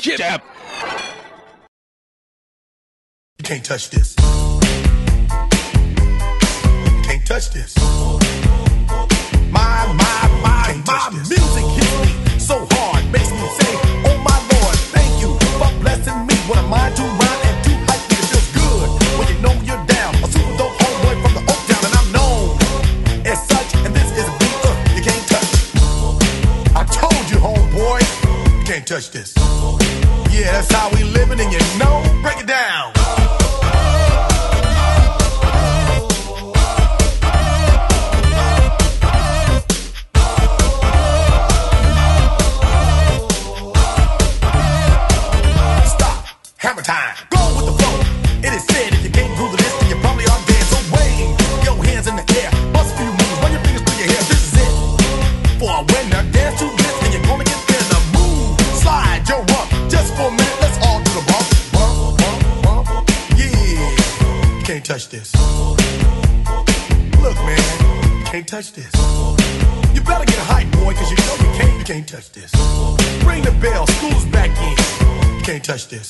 Jib. Jab. You can't touch this. You can't touch this. Can't touch this. Yeah, that's how we living, and you know, break it down. Stop. Hammer time. Go with the flow. It is said if you can't groove the list, then you probably are dead. So wave your hands in the air. Bust a few moves. Run your fingers through your hair. This is it. For a winner, dance to the bump. Bump, bump, bump. Yeah. Can't touch this. Look, man. Can't touch this. You better get hype, boy, cause you know you can't, you can't touch this. Ring the bell, school's back in. Can't touch this.